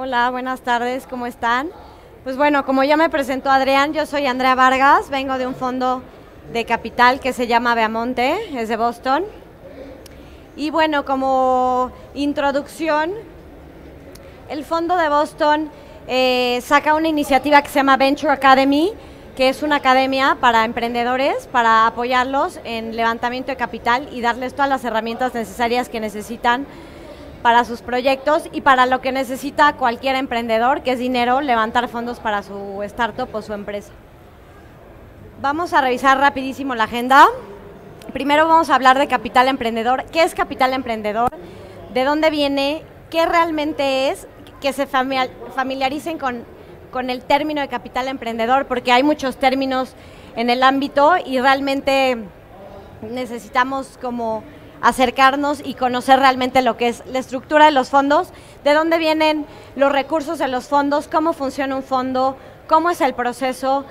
Hola, buenas tardes, ¿cómo están? Pues bueno, como ya me presentó Adrián, yo soy Andrea Vargas, vengo de un fondo de capital que se llama Beamonte, es de Boston. Y bueno, como introducción, el fondo de Boston eh, saca una iniciativa que se llama Venture Academy, que es una academia para emprendedores, para apoyarlos en levantamiento de capital y darles todas las herramientas necesarias que necesitan para sus proyectos y para lo que necesita cualquier emprendedor, que es dinero, levantar fondos para su startup o su empresa. Vamos a revisar rapidísimo la agenda. Primero vamos a hablar de capital emprendedor. ¿Qué es capital emprendedor? ¿De dónde viene? ¿Qué realmente es? Que se familiaricen con, con el término de capital emprendedor, porque hay muchos términos en el ámbito y realmente necesitamos como acercarnos y conocer realmente lo que es la estructura de los fondos, de dónde vienen los recursos de los fondos, cómo funciona un fondo, cómo es el proceso,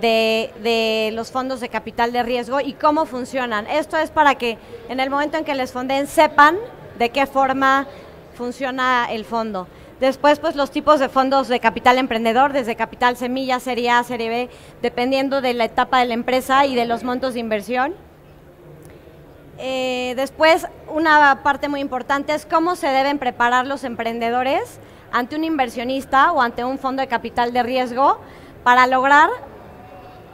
de, los fondos de capital de riesgo y cómo funcionan. Esto es para que en el momento en que les fonden sepan de qué forma funciona el fondo. Después, pues los tipos de fondos de capital emprendedor, desde capital semilla, serie A, serie B, dependiendo de la etapa de la empresa y de los montos de inversión. Eh, después, una parte muy importante es cómo se deben preparar los emprendedores ante un inversionista o ante un fondo de capital de riesgo para lograr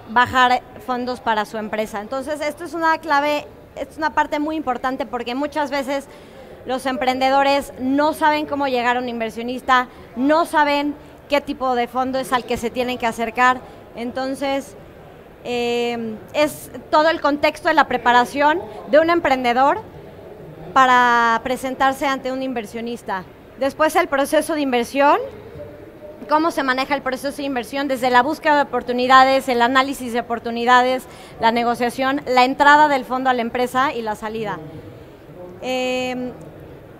bajar fondos para su empresa. Entonces, esto es una clave, es una parte muy importante porque muchas veces los emprendedores no saben cómo llegar a un inversionista, no saben qué tipo de fondo es al que se tienen que acercar. Entonces, eh, es todo el contexto de la preparación de un emprendedor para presentarse ante un inversionista. Después el proceso de inversión, cómo se maneja el proceso de inversión desde la búsqueda de oportunidades, el análisis de oportunidades, la negociación, la entrada del fondo a la empresa y la salida. Em,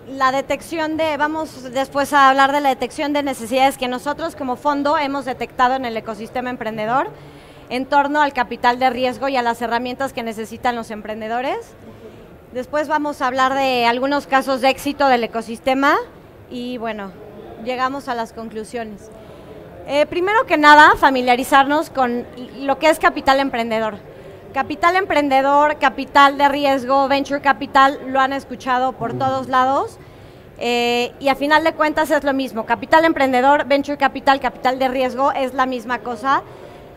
la detección de, vamos después a hablar de la detección de necesidades que nosotros como fondo hemos detectado en el ecosistema emprendedor en torno al capital de riesgo y a las herramientas que necesitan los emprendedores. Después vamos a hablar de algunos casos de éxito del ecosistema y bueno, llegamos a las conclusiones. Eh, primero que nada, familiarizarnos con lo que es capital emprendedor. Capital emprendedor, capital de riesgo, venture capital, lo han escuchado por todos lados. Eh, y a final de cuentas es lo mismo. Capital emprendedor, venture capital, capital de riesgo es la misma cosa.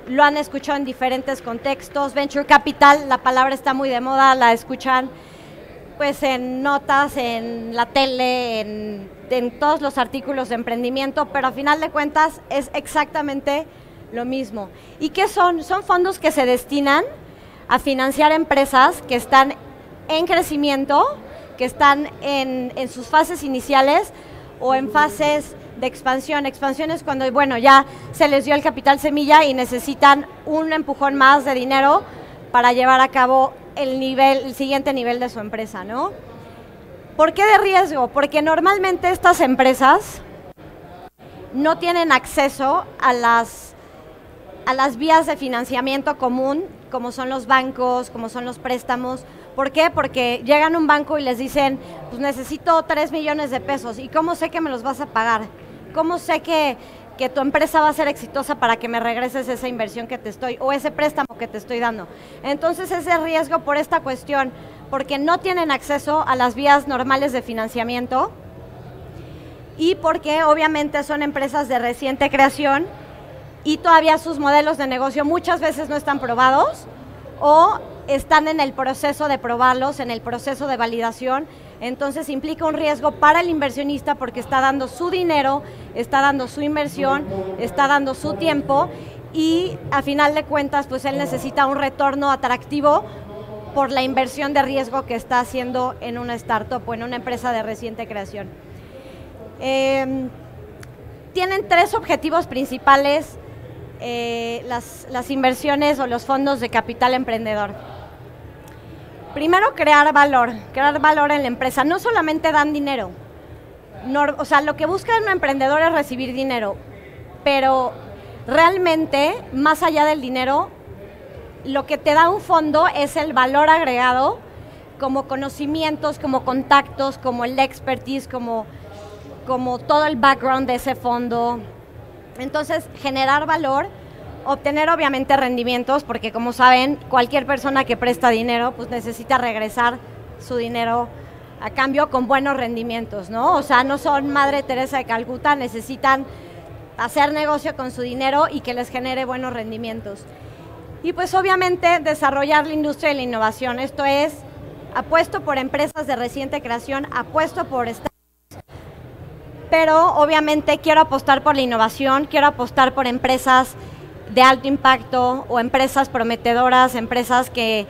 Lo han escuchado en diferentes contextos. Venture capital, la palabra está muy de moda, la escuchan pues en notas, en la tele, en todos los artículos de emprendimiento, pero a final de cuentas es exactamente lo mismo. ¿Y qué son? Son fondos que se destinan a financiar empresas que están en crecimiento, que están en, en sus fases iniciales o en fases de expansión. Expansión es cuando, bueno, ya se les dio el capital semilla y necesitan un empujón más de dinero para llevar a cabo el nivel, el siguiente nivel de su empresa, ¿no? ¿Por qué de riesgo? Porque normalmente estas empresas no tienen acceso a las, a las vías de financiamiento común, como son los bancos, como son los préstamos. ¿Por qué? Porque llegan a un banco y les dicen, pues necesito 3 millones de pesos. ¿Y cómo sé que me los vas a pagar? ¿Cómo sé que, que tu empresa va a ser exitosa para que me regreses esa inversión que te estoy, o ese préstamo que te estoy dando? Entonces ese riesgo por esta cuestión porque no tienen acceso a las vías normales de financiamiento y porque obviamente son empresas de reciente creación y todavía sus modelos de negocio muchas veces no están probados o están en el proceso de probarlos, en el proceso de validación. Entonces implica un riesgo para el inversionista porque está dando su dinero, está dando su inversión, está dando su tiempo y a final de cuentas pues él necesita un retorno atractivo por la inversión de riesgo que está haciendo en una startup o en una empresa de reciente creación. Em, tienen tres objetivos principales eh, las, inversiones o los fondos de capital emprendedor. Primero, crear valor, crear valor en la empresa. No solamente dan dinero, o sea, lo que busca un emprendedor es recibir dinero, pero realmente, más allá del dinero, lo que te da un fondo es el valor agregado como conocimientos, como contactos, como el expertise, como como todo el background de ese fondo. Entonces, generar valor, obtener obviamente rendimientos, porque como saben, cualquier persona que presta dinero, pues necesita regresar su dinero a cambio con buenos rendimientos, ¿no? O sea, no son Madre Teresa de Calcuta, necesitan hacer negocio con su dinero y que les genere buenos rendimientos. Y pues obviamente desarrollar la industria de la innovación, esto es, apuesto por empresas de reciente creación, apuesto por pero obviamente quiero apostar por la innovación, quiero apostar por empresas de alto impacto o empresas prometedoras, empresas que,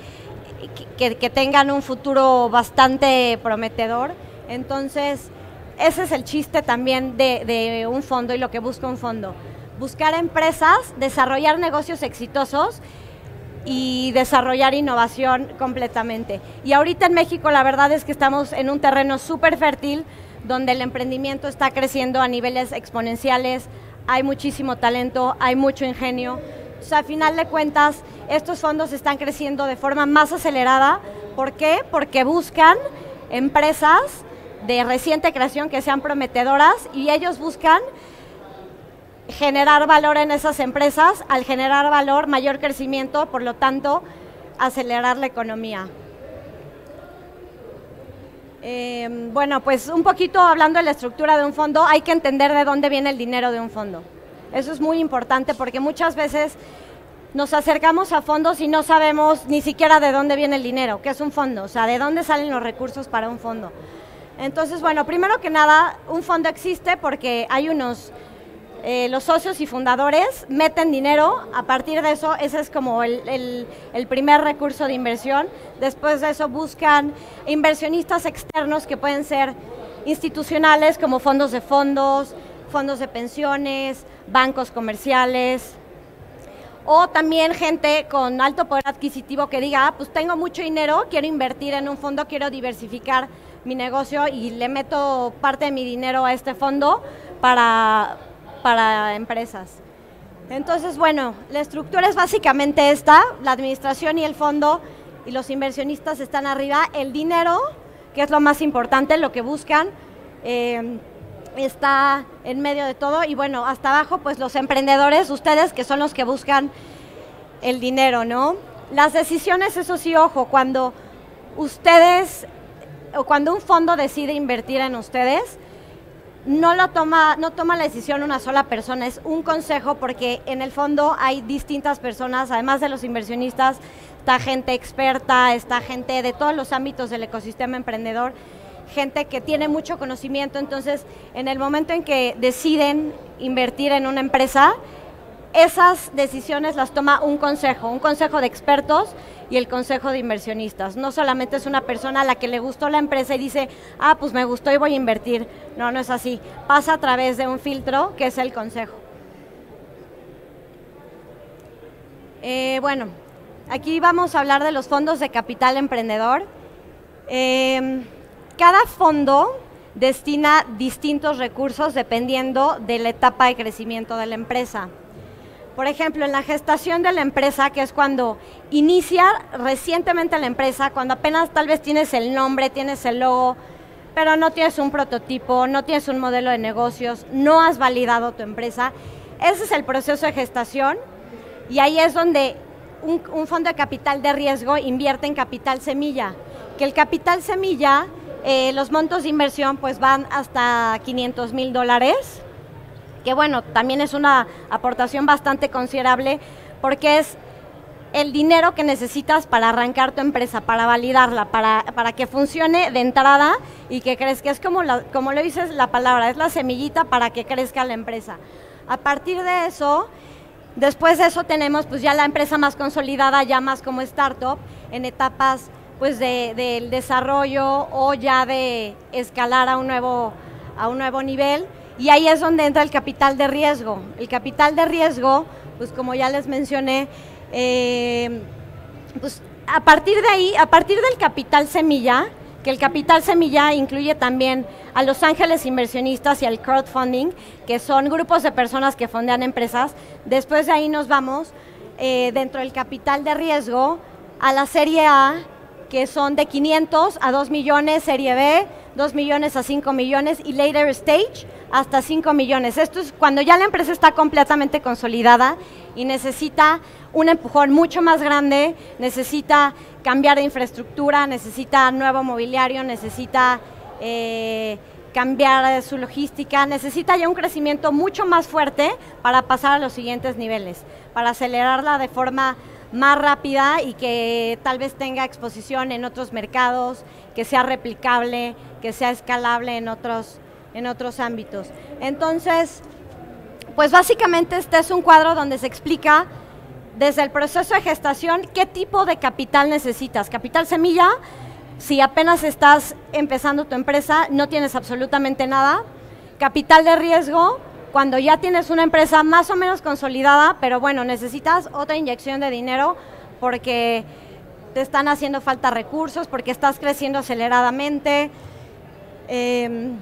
que, tengan un futuro bastante prometedor. Entonces, ese es el chiste también de, de un fondo y lo que busca un fondo. Buscar empresas, desarrollar negocios exitosos y desarrollar innovación completamente. Y ahorita en México la verdad es que estamos en un terreno súper fértil donde el emprendimiento está creciendo a niveles exponenciales, hay muchísimo talento, hay mucho ingenio. O sea, a final de cuentas, estos fondos están creciendo de forma más acelerada. ¿Por qué? Porque buscan empresas de reciente creación que sean prometedoras y ellos buscan generar valor en esas empresas, al generar valor, mayor crecimiento, por lo tanto, acelerar la economía. Eh, bueno, pues un poquito hablando de la estructura de un fondo, hay que entender de dónde viene el dinero de un fondo. Eso es muy importante porque muchas veces nos acercamos a fondos y no sabemos ni siquiera de dónde viene el dinero, qué es un fondo, o sea, de dónde salen los recursos para un fondo. Entonces, bueno, primero que nada, un fondo existe porque hay unos eh, los socios y fundadores meten dinero, a partir de eso, ese es como el, primer recurso de inversión. Después de eso buscan inversionistas externos que pueden ser institucionales como fondos de fondos, fondos de pensiones, bancos comerciales, o también gente con alto poder adquisitivo que diga, ah, pues tengo mucho dinero, quiero invertir en un fondo, quiero diversificar mi negocio y le meto parte de mi dinero a este fondo para para empresas. Entonces, bueno, la estructura es básicamente esta, la administración y el fondo y los inversionistas están arriba, el dinero, que es lo más importante, lo que buscan, eh, está en medio de todo y bueno, hasta abajo pues los emprendedores, ustedes que son los que buscan el dinero, ¿no? Las decisiones, eso sí, ojo, cuando ustedes o cuando un fondo decide invertir en ustedes, no lo toma, no toma la decisión una sola persona, es un consejo porque en el fondo hay distintas personas, además de los inversionistas, está gente experta, está gente de todos los ámbitos del ecosistema emprendedor, gente que tiene mucho conocimiento, entonces en el momento en que deciden invertir en una empresa, esas decisiones las toma un consejo, un consejo de expertos y el consejo de inversionistas. No solamente es una persona a la que le gustó la empresa y dice, ah, pues me gustó y voy a invertir. No, no es así. Pasa a través de un filtro que es el consejo. Eh, bueno, aquí vamos a hablar de los fondos de capital emprendedor. Em, cada fondo destina distintos recursos dependiendo de la etapa de crecimiento de la empresa. Por ejemplo, en la gestación de la empresa, que es cuando inicia recientemente la empresa, cuando apenas tal vez tienes el nombre, tienes el logo, pero no tienes un prototipo, no tienes un modelo de negocios, no has validado tu empresa. Ese es el proceso de gestación y ahí es donde un, fondo de capital de riesgo invierte en capital semilla, que el capital semilla, eh, los montos de inversión pues van hasta 500 mil dólares que bueno, también es una aportación bastante considerable porque es el dinero que necesitas para arrancar tu empresa, para validarla, para, para que funcione de entrada y que crezca. Es como, como lo dices la palabra, es la semillita para que crezca la empresa. A partir de eso, después de eso tenemos pues ya la empresa más consolidada, ya más como startup, en etapas pues del de, desarrollo o ya de escalar a un nuevo, a un nuevo nivel y ahí es donde entra el capital de riesgo. El capital de riesgo, pues como ya les mencioné, eh, pues a partir de ahí, a partir del capital semilla, que el capital semilla incluye también a los ángeles inversionistas y al crowdfunding, que son grupos de personas que fondean empresas. Después de ahí nos vamos eh, dentro del capital de riesgo a la serie A, que son de 500 a 2 millones, serie B 2 millones a 5 millones y later stage hasta 5 millones. Esto es cuando ya la empresa está completamente consolidada y necesita un empujón mucho más grande, necesita cambiar de infraestructura, necesita nuevo mobiliario, necesita eh, cambiar su logística, necesita ya un crecimiento mucho más fuerte para pasar a los siguientes niveles, para acelerarla de forma más rápida y que tal vez tenga exposición en otros mercados, que sea replicable, que sea escalable en otros, en otros ámbitos. Entonces, pues básicamente este es un cuadro donde se explica desde el proceso de gestación qué tipo de capital necesitas. Capital semilla, si apenas estás empezando tu empresa, no tienes absolutamente nada. Capital de riesgo, cuando ya tienes una empresa más o menos consolidada, pero bueno, necesitas otra inyección de dinero porque te están haciendo falta recursos, porque estás creciendo aceleradamente. Em,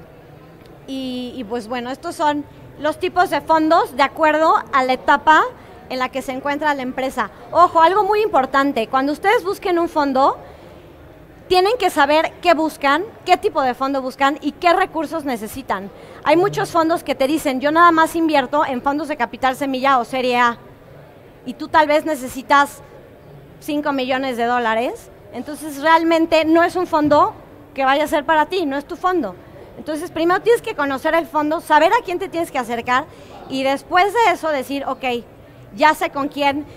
y, y pues bueno, estos son los tipos de fondos de acuerdo a la etapa en la que se encuentra la empresa. Ojo, algo muy importante, cuando ustedes busquen un fondo, tienen que saber qué buscan, qué tipo de fondo buscan y qué recursos necesitan. Hay muchos fondos que te dicen, yo nada más invierto en fondos de capital semilla o serie A, y tú tal vez necesitas 5 millones de dólares, entonces realmente no es un fondo que vaya a ser para ti, no es tu fondo. Entonces primero tienes que conocer el fondo, saber a quién te tienes que acercar y después de eso decir, ok, ya sé con quién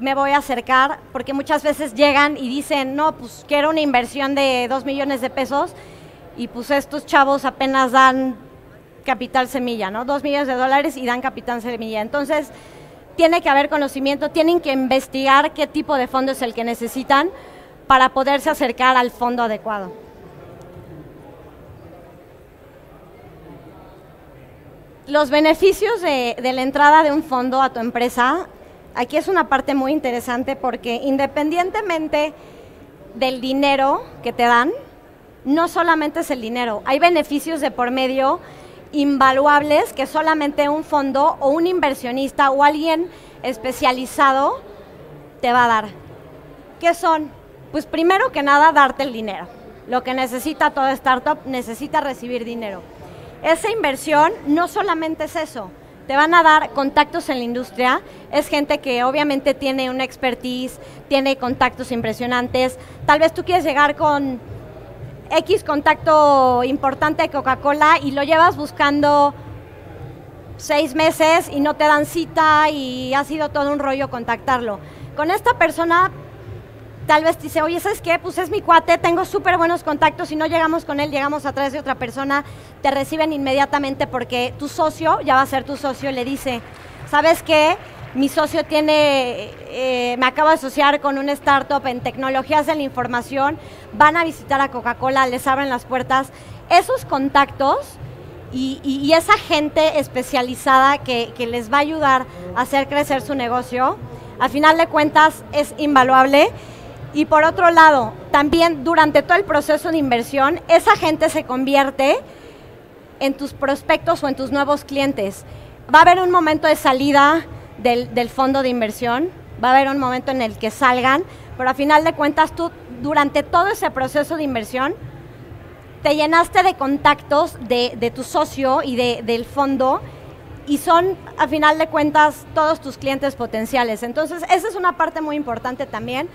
me voy a acercar, porque muchas veces llegan y dicen, no, pues quiero una inversión de dos millones de pesos, y pues estos chavos apenas dan capital semilla, ¿no? Dos millones de dólares y dan capital semilla. Entonces, tiene que haber conocimiento, tienen que investigar qué tipo de fondo es el que necesitan para poderse acercar al fondo adecuado. Los beneficios de, la entrada de un fondo a tu empresa aquí es una parte muy interesante porque independientemente del dinero que te dan, no solamente es el dinero, hay beneficios de por medio invaluables que solamente un fondo o un inversionista o alguien especializado te va a dar. ¿Qué son? Pues primero que nada darte el dinero. Lo que necesita toda startup necesita recibir dinero. Esa inversión no solamente es eso, te van a dar contactos en la industria. Es gente que obviamente tiene una expertise, tiene contactos impresionantes. Tal vez tú quieres llegar con X contacto importante de Coca-Cola y lo llevas buscando seis meses y no te dan cita y ha sido todo un rollo contactarlo. Con esta persona tal vez dice, oye, ¿sabes qué? Pues es mi cuate, tengo súper buenos contactos, y no llegamos con él, llegamos a través de otra persona, te reciben inmediatamente porque tu socio, ya va a ser tu socio, le dice, ¿sabes qué? Mi socio tiene, eh, me acabo de asociar con una startup en tecnologías de la información, van a visitar a Coca-Cola, les abren las puertas. Esos contactos y, esa gente especializada que, que les va a ayudar a hacer crecer su negocio, al final de cuentas es invaluable y por otro lado, también durante todo el proceso de inversión, esa gente se convierte en tus prospectos o en tus nuevos clientes. Va a haber un momento de salida del, fondo de inversión, va a haber un momento en el que salgan, pero a final de cuentas tú durante todo ese proceso de inversión te llenaste de contactos de, tu socio y del fondo y son a final de cuentas todos tus clientes potenciales. Entonces esa es una parte muy importante también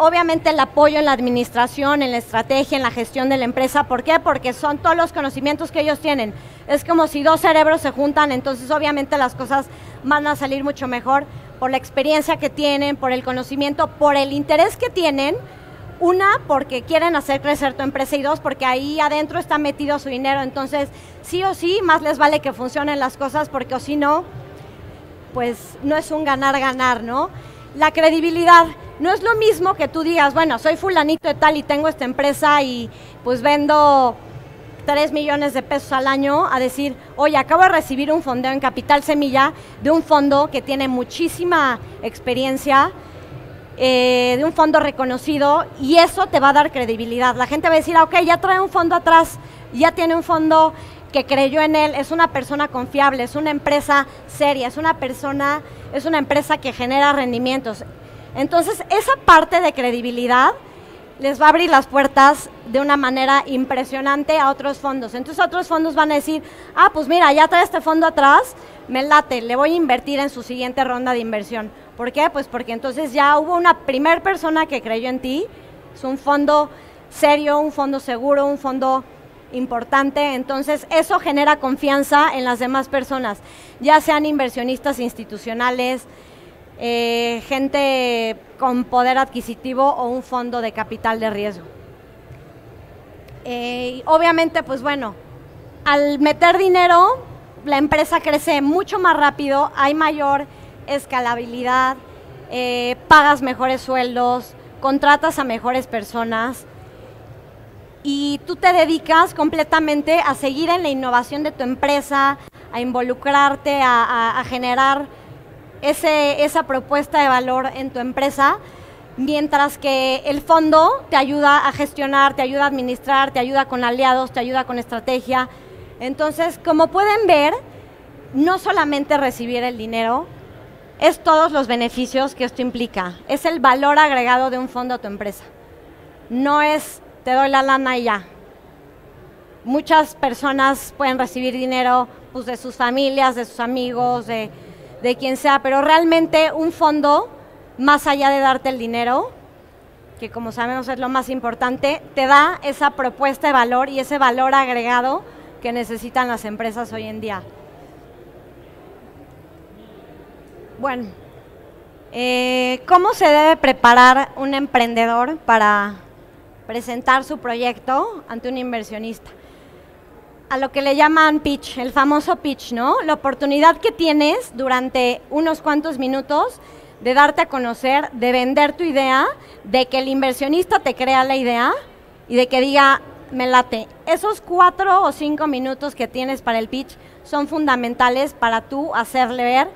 obviamente el apoyo en la administración, en la estrategia, en la gestión de la empresa. ¿Por qué? Porque son todos los conocimientos que ellos tienen. Es como si dos cerebros se juntan, entonces obviamente las cosas van a salir mucho mejor por la experiencia que tienen, por el conocimiento, por el interés que tienen. Una, porque quieren hacer crecer tu empresa y dos, porque ahí adentro está metido su dinero. Entonces, sí o sí, más les vale que funcionen las cosas porque o si no, pues no es un ganar-ganar, ¿no? La credibilidad. No es lo mismo que tú digas, bueno, soy fulanito de tal y tengo esta empresa y pues vendo 3 millones de pesos al año, a decir, oye, acabo de recibir un fondeo en Capital Semilla de un fondo que tiene muchísima experiencia, eh, de un fondo reconocido, y eso te va a dar credibilidad. La gente va a decir, ah, ok, ya trae un fondo atrás, ya tiene un fondo que creyó en él, es una persona confiable, es una empresa seria, es una persona, es una empresa que genera rendimientos. Entonces, esa parte de credibilidad les va a abrir las puertas de una manera impresionante a otros fondos. Entonces otros fondos van a decir, ah, pues mira, ya trae este fondo atrás, me late, le voy a invertir en su siguiente ronda de inversión. ¿Por qué? Pues porque entonces ya hubo una primer persona que creyó en ti, es un fondo serio, un fondo seguro, un fondo importante, entonces eso genera confianza en las demás personas, ya sean inversionistas institucionales, eh, gente con poder adquisitivo o un fondo de capital de riesgo. Eh, obviamente, pues bueno, al meter dinero, la empresa crece mucho más rápido, hay mayor escalabilidad, eh, pagas mejores sueldos, contratas a mejores personas y tú te dedicas completamente a seguir en la innovación de tu empresa, a involucrarte, a, generar ese, esa propuesta de valor en tu empresa, mientras que el fondo te ayuda a gestionar, te ayuda a administrar, te ayuda con aliados, te ayuda con estrategia. Entonces, como pueden ver, no solamente recibir el dinero, es todos los beneficios que esto implica, es el valor agregado de un fondo a tu empresa. No es te doy la lana y ya. Muchas personas pueden recibir dinero pues, de sus familias, de sus amigos, de, de quien sea, pero realmente un fondo, más allá de darte el dinero, que como sabemos es lo más importante, te da esa propuesta de valor y ese valor agregado que necesitan las empresas hoy en día. Bueno, eh, ¿cómo se debe preparar un emprendedor para presentar su proyecto ante un inversionista. A lo que le llaman pitch, el famoso pitch, ¿no? La oportunidad que tienes durante unos cuantos minutos de darte a conocer, de vender tu idea, de que el inversionista te crea la idea y de que diga, me late. Esos cuatro o cinco minutos que tienes para el pitch son fundamentales para tú hacerle ver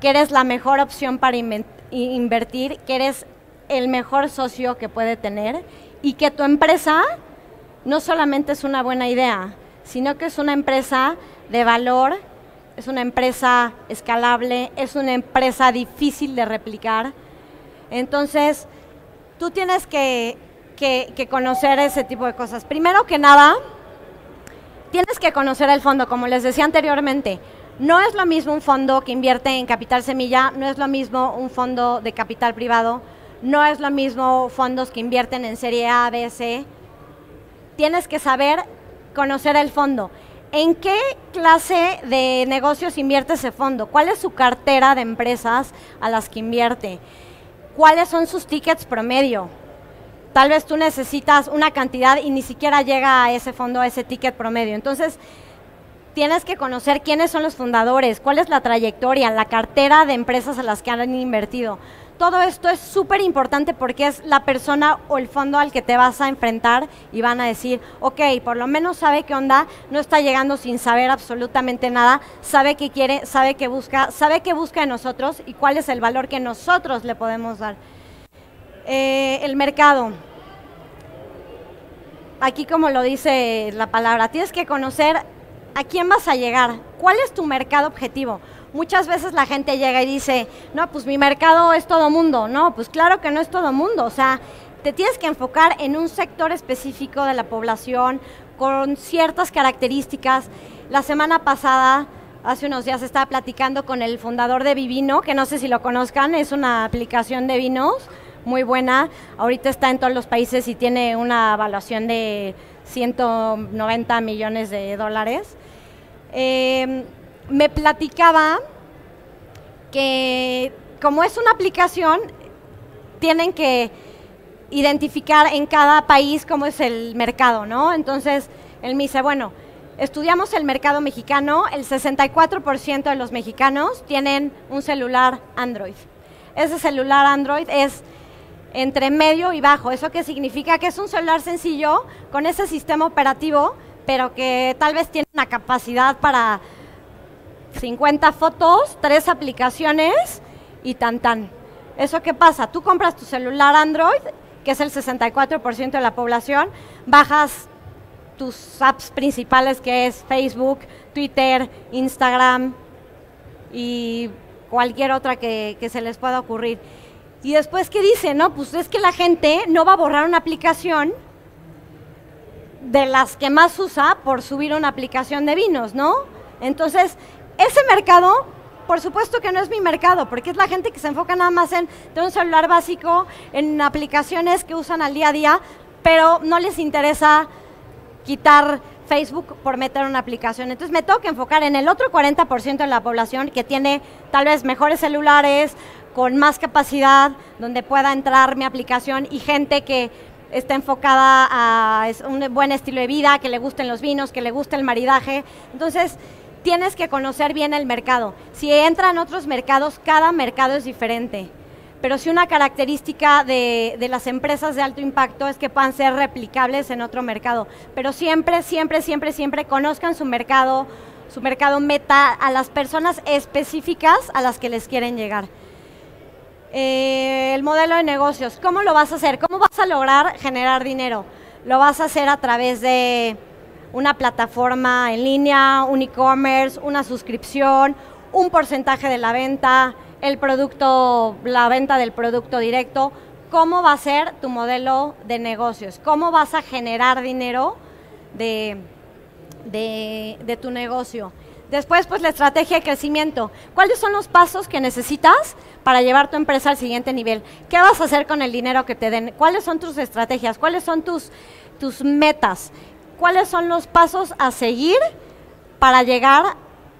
que eres la mejor opción para invertir, que eres el mejor socio que puede tener y que tu empresa no solamente es una buena idea, sino que es una empresa de valor, es una empresa escalable, es una empresa difícil de replicar. Entonces, tú tienes que, que, conocer ese tipo de cosas. Primero que nada, tienes que conocer el fondo, como les decía anteriormente. No es lo mismo un fondo que invierte en capital semilla, no es lo mismo un fondo de capital privado, no es lo mismo fondos que invierten en serie A, B, C. Tienes que saber conocer el fondo. ¿En qué clase de negocios invierte ese fondo? ¿Cuál es su cartera de empresas a las que invierte? ¿Cuáles son sus tickets promedio? Tal vez tú necesitas una cantidad y ni siquiera llega a ese fondo, a ese ticket promedio. Entonces, tienes que conocer quiénes son los fundadores, cuál es la trayectoria, la cartera de empresas a las que han invertido todo esto es súper importante porque es la persona o el fondo al que te vas a enfrentar y van a decir, ok, por lo menos sabe qué onda, no está llegando sin saber absolutamente nada, sabe qué quiere, sabe qué busca, sabe qué busca de nosotros y cuál es el valor que nosotros le podemos dar. Eh, el mercado. Aquí como lo dice la palabra, tienes que conocer a quién vas a llegar, cuál es tu mercado objetivo muchas veces la gente llega y dice, no, pues mi mercado es todo mundo. No, pues claro que no es todo mundo. O sea, te tienes que enfocar en un sector específico de la población con ciertas características. La semana pasada, hace unos días, estaba platicando con el fundador de Vivino, que no sé si lo conozcan, es una aplicación de vinos muy buena. Ahorita está en todos los países y tiene una evaluación de 190 millones de dólares. Eh, me platicaba que como es una aplicación, tienen que identificar en cada país cómo es el mercado, ¿no? Entonces, él me dice, bueno, estudiamos el mercado mexicano, el 64% de los mexicanos tienen un celular Android. Ese celular Android es entre medio y bajo. ¿Eso qué significa? Que es un celular sencillo con ese sistema operativo, pero que tal vez tiene una capacidad para 50 fotos, tres aplicaciones y tan tan. ¿Eso qué pasa? Tú compras tu celular Android, que es el 64% de la población, bajas tus apps principales que es Facebook, Twitter, Instagram y cualquier otra que, que se les pueda ocurrir. Y después, ¿qué dice? No, pues es que la gente no va a borrar una aplicación de las que más usa por subir una aplicación de vinos, ¿no? Entonces, ese mercado, por supuesto que no es mi mercado, porque es la gente que se enfoca nada más en tener un celular básico, en aplicaciones que usan al día a día, pero no les interesa quitar Facebook por meter una aplicación. Entonces me tengo que enfocar en el otro 40% de la población que tiene tal vez mejores celulares, con más capacidad, donde pueda entrar mi aplicación y gente que está enfocada a un buen estilo de vida, que le gusten los vinos, que le guste el maridaje. Entonces, tienes que conocer bien el mercado. Si entran otros mercados, cada mercado es diferente. Pero sí una característica de, las empresas de alto impacto es que puedan ser replicables en otro mercado. Pero siempre, siempre, siempre, siempre conozcan su mercado, su mercado meta a las personas específicas a las que les quieren llegar. Eh, el modelo de negocios, ¿cómo lo vas a hacer? ¿Cómo vas a lograr generar dinero? Lo vas a hacer a través de una plataforma en línea, un e-commerce, una suscripción, un porcentaje de la venta, el producto, la venta del producto directo. ¿Cómo va a ser tu modelo de negocios? ¿Cómo vas a generar dinero de, de tu negocio? Después, pues la estrategia de crecimiento. ¿Cuáles son los pasos que necesitas para llevar tu empresa al siguiente nivel? ¿Qué vas a hacer con el dinero que te den? ¿Cuáles son tus estrategias? ¿Cuáles son tus, tus metas? ¿Cuáles son los pasos a seguir para llegar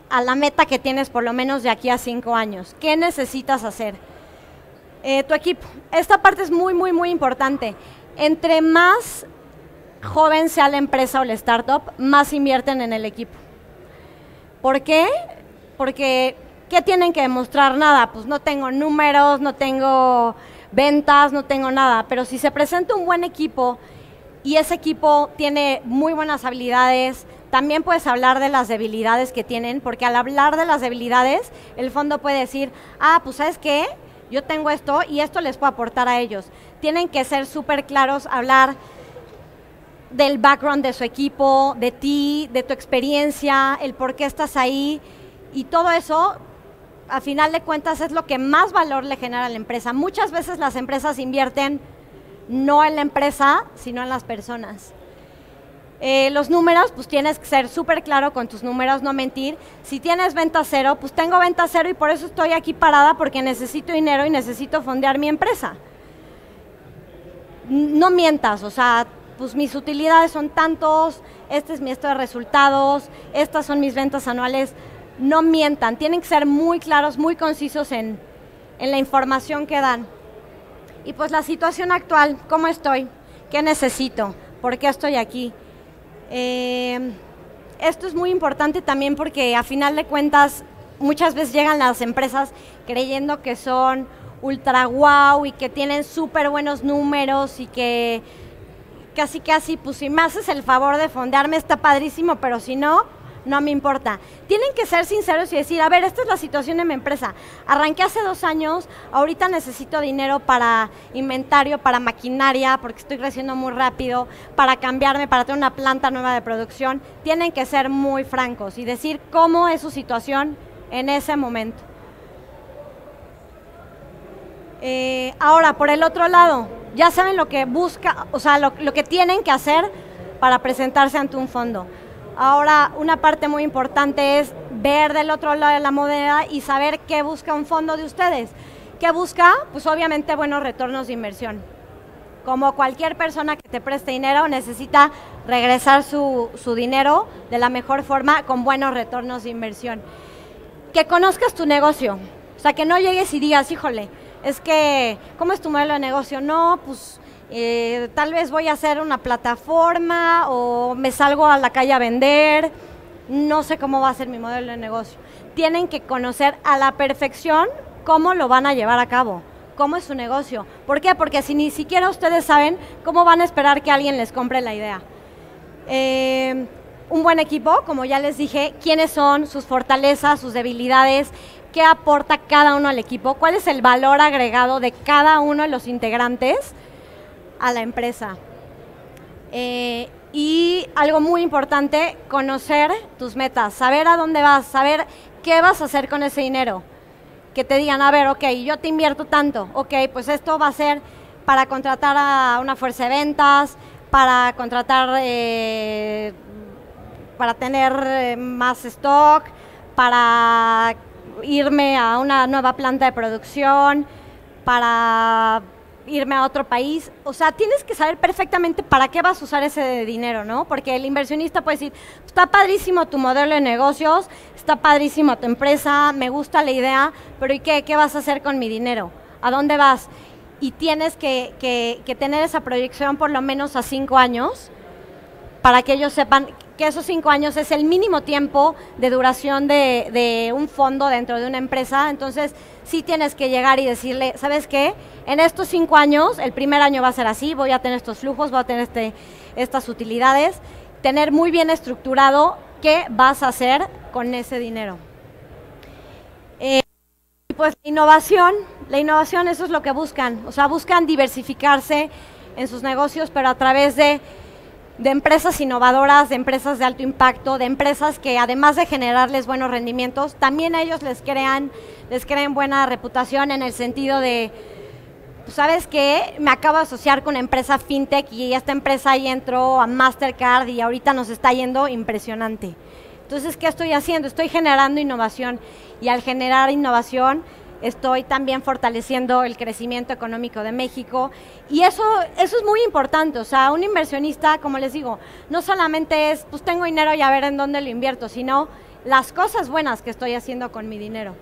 a la meta que tienes por lo menos de aquí a cinco años? ¿Qué necesitas hacer? Eh, tu equipo. Esta parte es muy, muy, muy importante. Entre más joven sea la empresa o la startup, más invierten en el equipo. ¿Por qué? Porque ¿qué tienen que demostrar? Nada, pues no tengo números, no tengo ventas, no tengo nada, pero si se presenta un buen equipo y ese equipo tiene muy buenas habilidades, también puedes hablar de las debilidades que tienen, porque al hablar de las debilidades, el fondo puede decir, ah, pues sabes qué, yo tengo esto y esto les puedo aportar a ellos. Tienen que ser súper claros, hablar del background de su equipo, de ti, de tu experiencia, el por qué estás ahí y todo eso, a final de cuentas, es lo que más valor le genera a la empresa. Muchas veces las empresas invierten no en la empresa, sino en las personas. Eh, los números, pues tienes que ser súper claro con tus números, no mentir. Si tienes venta cero, pues tengo venta cero y por eso estoy aquí parada porque necesito dinero y necesito fondear mi empresa. No mientas, o sea, pues mis utilidades son tantos, este es mi estado de resultados, estas son mis ventas anuales. No mientan, tienen que ser muy claros, muy concisos en, la información que dan. Y pues la situación actual, ¿cómo estoy? ¿Qué necesito? ¿Por qué estoy aquí? Eh, esto es muy importante también porque a final de cuentas muchas veces llegan las empresas creyendo que son ultra wow y que tienen súper buenos números y que casi casi, pues si me haces el favor de fondearme está padrísimo, pero si no, no me importa. Tienen que ser sinceros y decir, a ver, esta es la situación de mi empresa. Arranqué hace dos años, ahorita necesito dinero para inventario, para maquinaria, porque estoy creciendo muy rápido, para cambiarme, para tener una planta nueva de producción. Tienen que ser muy francos y decir cómo es su situación en ese momento. Eh, ahora, por el otro lado, ya saben lo que busca, o sea, lo, que tienen que hacer para presentarse ante un fondo. Ahora, una parte muy importante es ver del otro lado de la moneda y saber qué busca un fondo de ustedes. ¿Qué busca? Pues obviamente buenos retornos de inversión. Como cualquier persona que te preste dinero, necesita regresar su, su dinero de la mejor forma con buenos retornos de inversión. Que conozcas tu negocio. O sea, que no llegues y digas, híjole, es que, ¿cómo es tu modelo de negocio? No, pues eh, tal vez voy a hacer una plataforma o me salgo a la calle a vender, no sé cómo va a ser mi modelo de negocio. Tienen que conocer a la perfección cómo lo van a llevar a cabo, cómo es su negocio. ¿Por qué? Porque si ni siquiera ustedes saben cómo van a esperar que alguien les compre la idea. Eh, un buen equipo, como ya les dije, quiénes son, sus fortalezas, sus debilidades, qué aporta cada uno al equipo, cuál es el valor agregado de cada uno de los integrantes a la empresa. Eh, y algo muy importante, conocer tus metas, saber a dónde vas, saber qué vas a hacer con ese dinero. que te digan, a ver, ok, yo te invierto tanto, ok, pues esto va a ser para contratar a una fuerza de ventas, para contratar, eh, para tener eh, más stock, para irme a una nueva planta de producción, para irme a otro país. O sea, tienes que saber perfectamente para qué vas a usar ese dinero, ¿no? Porque el inversionista puede decir, está padrísimo tu modelo de negocios, está padrísimo tu empresa, me gusta la idea, pero ¿y qué? ¿Qué vas a hacer con mi dinero? ¿A dónde vas? Y tienes que, que tener esa proyección por lo menos a cinco años para que ellos sepan que esos cinco años es el mínimo tiempo de duración de, un fondo dentro de una empresa. Entonces, sí tienes que llegar y decirle, ¿sabes qué? En estos cinco años, el primer año va a ser así, voy a tener estos flujos, voy a tener este, estas utilidades, tener muy bien estructurado qué vas a hacer con ese dinero. Eh, pues la innovación, la innovación eso es lo que buscan, o sea, buscan diversificarse en sus negocios, pero a través de de empresas innovadoras, de empresas de alto impacto, de empresas que además de generarles buenos rendimientos, también a ellos les crean, les creen buena reputación en el sentido de, ¿sabes qué? Me acabo de asociar con una empresa fintech y esta empresa ahí entró a Mastercard y ahorita nos está yendo impresionante. Entonces, ¿qué estoy haciendo? Estoy generando innovación y al generar innovación estoy también fortaleciendo el crecimiento económico de México y eso, eso es muy importante, o sea, un inversionista, como les digo, no solamente es, pues tengo dinero y a ver en dónde lo invierto, sino las cosas buenas que estoy haciendo con mi dinero.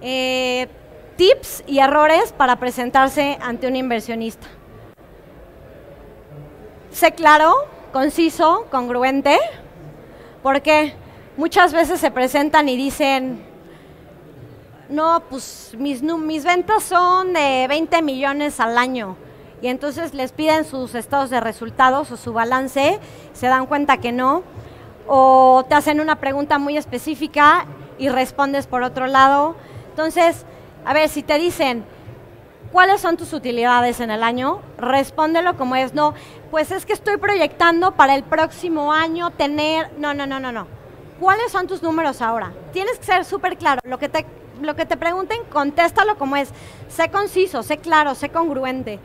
Eh, tips y errores para presentarse ante un inversionista. Sé claro, conciso, congruente, porque muchas veces se presentan y dicen, no, pues mis, mis ventas son de 20 millones al año. Y entonces les piden sus estados de resultados o su balance, se dan cuenta que no. O te hacen una pregunta muy específica y respondes por otro lado. Entonces, a ver, si te dicen, ¿cuáles son tus utilidades en el año? Respóndelo como es, no, pues es que estoy proyectando para el próximo año tener, no, no, no, no, no. ¿Cuáles son tus números ahora? Tienes que ser súper claro. Lo que te lo que te pregunten, contéstalo como es. Sé conciso, sé claro, sé congruente.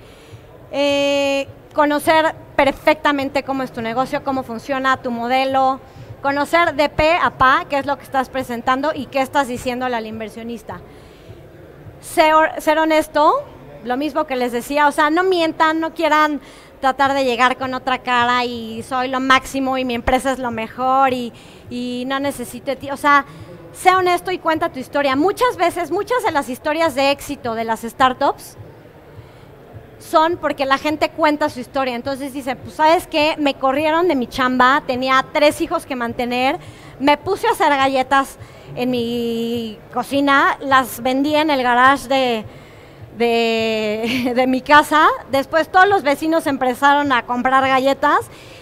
Eh, conocer perfectamente cómo es tu negocio, cómo funciona tu modelo, conocer de pe a pa qué es lo que estás presentando y qué estás diciéndole al inversionista. Ser, ser honesto, lo mismo que les decía, o sea, no mientan, no quieran tratar de llegar con otra cara y soy lo máximo y mi empresa es lo mejor y, y no necesito ti. O sea, sea honesto y cuenta tu historia. Muchas veces, muchas de las historias de éxito de las startups son porque la gente cuenta su historia. Entonces dice, pues sabes qué, me corrieron de mi chamba, tenía tres hijos que mantener, me puse a hacer galletas en mi cocina, las vendí en el garage de, de, de, mi casa. Después todos los vecinos empezaron a comprar galletas.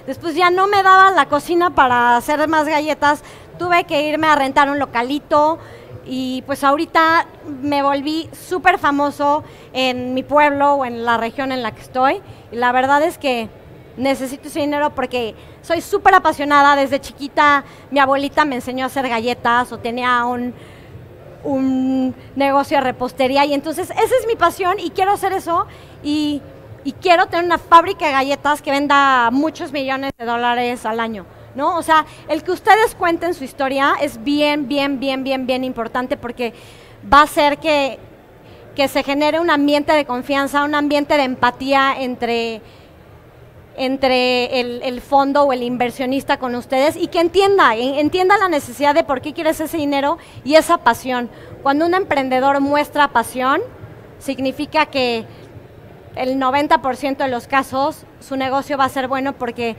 Después ya no me daba la cocina para hacer más galletas tuve que irme a rentar un localito y pues ahorita me volví súper famoso en mi pueblo o en la región en la que estoy. Y la verdad es que necesito ese dinero porque soy súper apasionada. Desde chiquita mi abuelita me enseñó a hacer galletas o tenía un, un negocio de repostería y entonces esa es mi pasión y quiero hacer eso y, y quiero tener una fábrica de galletas que venda muchos millones de dólares al año. ¿no? O sea, el que ustedes cuenten su historia es bien, bien, bien, bien, bien importante porque va a hacer que, que se genere un ambiente de confianza, un ambiente de empatía entre, entre el, fondo o el inversionista con ustedes y que entienda, entienda la necesidad de por qué quieres ese dinero y esa pasión. Cuando un emprendedor muestra pasión, significa que el 90% de los casos su negocio va a ser bueno porque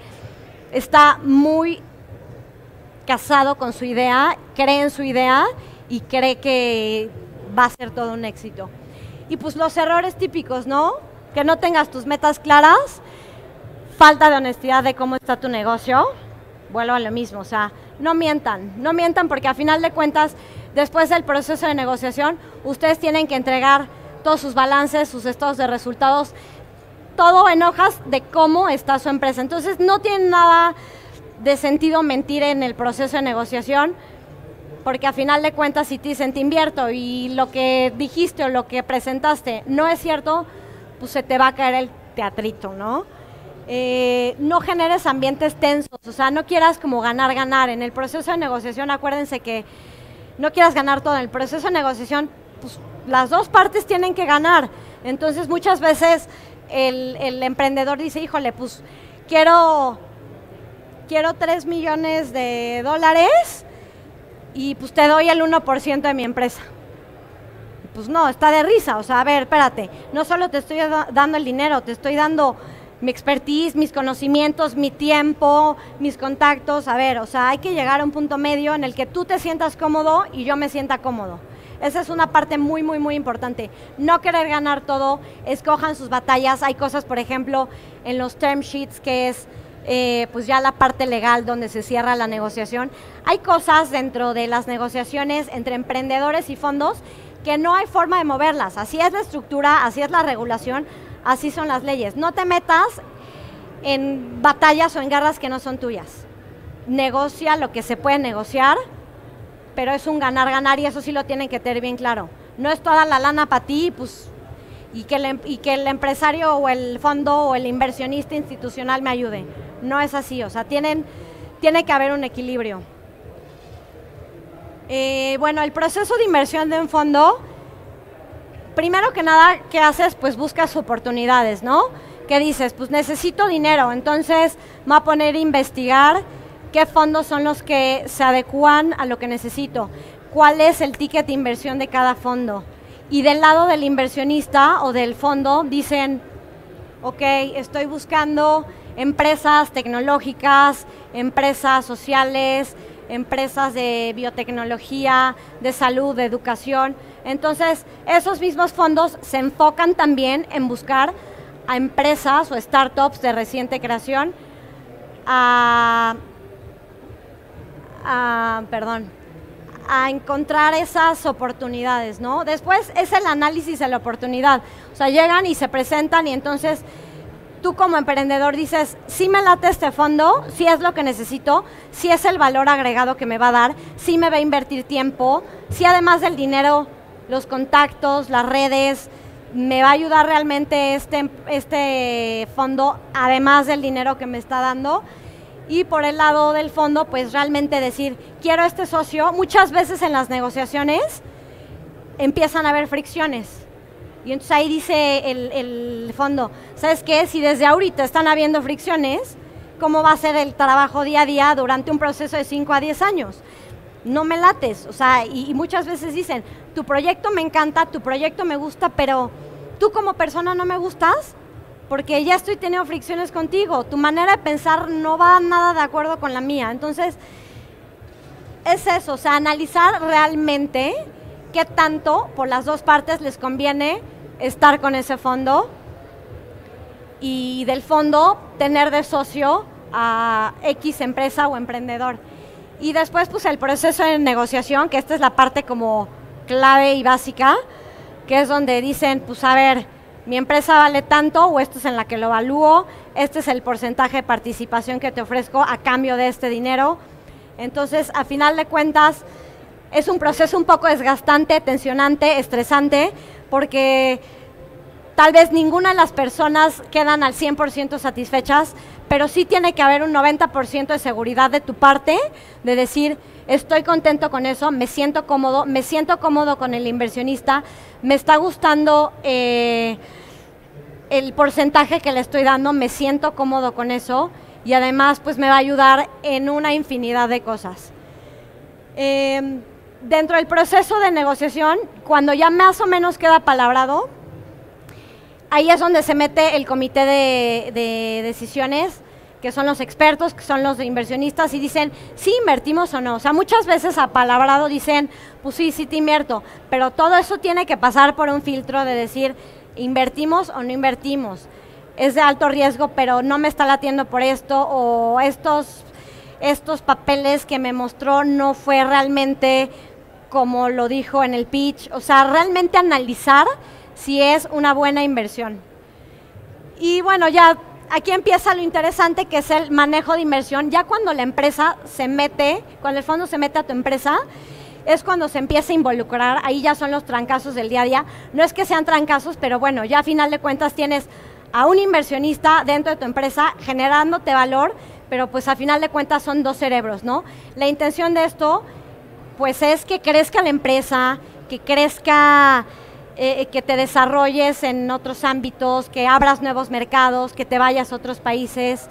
está muy casado con su idea, cree en su idea y cree que va a ser todo un éxito. Y pues los errores típicos, ¿no? Que no tengas tus metas claras, falta de honestidad de cómo está tu negocio, vuelvo a lo mismo, o sea, no mientan, no mientan porque a final de cuentas, después del proceso de negociación, ustedes tienen que entregar todos sus balances, sus estados de resultados todo en hojas de cómo está su empresa. Entonces no tiene nada de sentido mentir en el proceso de negociación. porque a final de cuentas si te dicen te invierto y lo que dijiste o lo que presentaste no es cierto, pues se te va a caer el teatrito, ¿no? Eh, no generes ambientes tensos, o sea, no quieras como ganar, ganar. En el proceso de negociación, acuérdense que no quieras ganar todo. En el proceso de negociación, pues las dos partes tienen que ganar. Entonces, muchas veces el, emprendedor dice, híjole, pues quiero, quiero 3 millones de dólares y pues te doy el 1% de mi empresa. Pues no, está de risa. O sea, a ver, espérate, no solo te estoy dando el dinero, te estoy dando mi expertise, mis conocimientos, mi tiempo, mis contactos. A ver, o sea, hay que llegar a un punto medio en el que tú te sientas cómodo y yo me sienta cómodo. Esa es una parte muy, muy, muy importante. No querer ganar todo, escojan sus batallas. Hay cosas, por ejemplo, en los term sheets que es eh, pues ya la parte legal donde se cierra la negociación. Hay cosas dentro de las negociaciones entre emprendedores y fondos que no hay forma de moverlas. Así es la estructura, así es la regulación, así son las leyes. No te metas en batallas o en guerras que no son tuyas. Negocia lo que se puede negociar, pero es un ganar-ganar y eso sí lo tienen que tener bien claro. No es toda la lana para ti, pues y que, el, em, y que el empresario o el fondo o el inversionista institucional me ayude. No es así, o sea, tienen, tiene que haber un equilibrio. Eh, bueno, el proceso de inversión de un fondo, primero que nada, ¿qué haces? Pues buscas oportunidades, ¿no? ¿Qué dices? Pues necesito dinero, entonces me voy a poner a investigar qué fondos son los que se adecúan a lo que necesito, cuál es el ticket de inversión de cada fondo. Y del lado del inversionista o del fondo dicen, ok, estoy buscando empresas tecnológicas, empresas sociales, empresas de biotecnología, de salud, de educación. Entonces, esos mismos fondos se enfocan también en buscar a empresas o startups de reciente creación, a, a perdón, a encontrar esas oportunidades, ¿no? Después es el análisis de la oportunidad. O sea, llegan y se presentan y entonces tú como emprendedor dices, sí me late este fondo, sí es lo que necesito, sí es el valor agregado que me va a dar, sí me va a invertir tiempo, sí además del dinero, los contactos, las redes, me va a ayudar realmente este, este fondo, además del dinero que me está dando y por el lado del fondo, pues realmente decir, quiero este socio. Muchas veces en las negociaciones empiezan a haber fricciones. Y entonces ahí dice el, fondo, ¿sabes qué? Si desde ahorita están habiendo fricciones, ¿cómo va a ser el trabajo día a día durante un proceso de 5 a 10 años? No me lates, o sea, y, y muchas veces dicen, tu proyecto me encanta, tu proyecto me gusta, pero tú como persona no me gustas, porque ya estoy teniendo fricciones contigo, tu manera de pensar no va nada de acuerdo con la mía. Entonces, es eso, o sea, analizar realmente qué tanto por las dos partes les conviene estar con ese fondo y del fondo tener de socio a X empresa o emprendedor. Y después, pues el proceso de negociación, que esta es la parte como clave y básica, que es donde dicen, pues a ver, mi empresa vale tanto o esto es en la que lo evalúo, este es el porcentaje de participación que te ofrezco a cambio de este dinero. Entonces, a final de cuentas, es un proceso un poco desgastante, tensionante, estresante, porque tal vez ninguna de las personas quedan al 100% satisfechas, pero sí tiene que haber un 90% de seguridad de tu parte, de decir, estoy contento con eso, me siento cómodo, me siento cómodo con el inversionista, me está gustando eh, el porcentaje que le estoy dando, me siento cómodo con eso y además pues me va a ayudar en una infinidad de cosas. Em, dentro del proceso de negociación, cuando ya más o menos queda palabrado, ahí es donde se mete el comité de, de decisiones que son los expertos, que son los inversionistas, y dicen, sí invertimos o no. O sea, muchas veces a palabrado dicen, pues sí, sí te invierto, pero todo eso tiene que pasar por un filtro de decir, invertimos o no invertimos. Es de alto riesgo, pero no me está latiendo por esto, o estos, estos papeles que me mostró no fue realmente como lo dijo en el pitch. O sea, realmente analizar si es una buena inversión. Y bueno, ya aquí empieza lo interesante que es el manejo de inversión. Ya cuando la empresa se mete, cuando el fondo se mete a tu empresa, es cuando se empieza a involucrar, ahí ya son los trancazos del día a día. No es que sean trancazos, pero bueno, ya a final de cuentas tienes a un inversionista dentro de tu empresa generándote valor, pero pues a final de cuentas son dos cerebros, ¿no? La intención de esto, pues es que crezca la empresa, que crezca, eh, que te desarrolles en otros ámbitos, que abras nuevos mercados, que te vayas a otros países.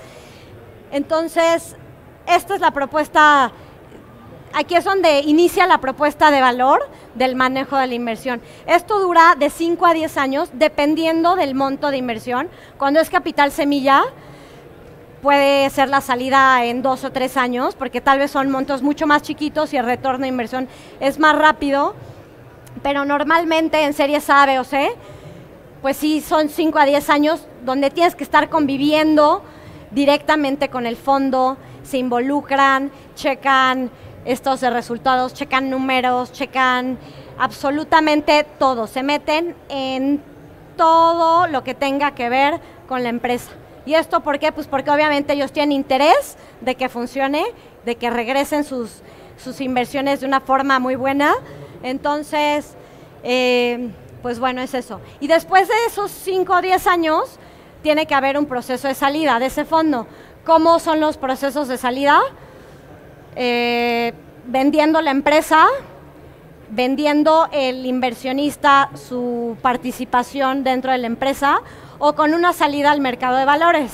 Entonces, esta es la propuesta aquí es donde inicia la propuesta de valor del manejo de la inversión. Esto dura de 5 a 10 años, dependiendo del monto de inversión. Cuando es capital semilla, puede ser la salida en dos o tres años, porque tal vez son montos mucho más chiquitos y el retorno de inversión es más rápido, pero normalmente en series A, o C, pues sí son 5 a 10 años donde tienes que estar conviviendo directamente con el fondo, se involucran, checan estos resultados, checan números, checan absolutamente todo, se meten en todo lo que tenga que ver con la empresa. ¿Y esto por qué? Pues porque obviamente ellos tienen interés de que funcione, de que regresen sus, sus inversiones de una forma muy buena. Entonces, eh, pues bueno, es eso. Y después de esos 5 o 10 años, tiene que haber un proceso de salida de ese fondo. ¿Cómo son los procesos de salida? Eh, vendiendo la empresa, vendiendo el inversionista su participación dentro de la empresa o con una salida al mercado de valores.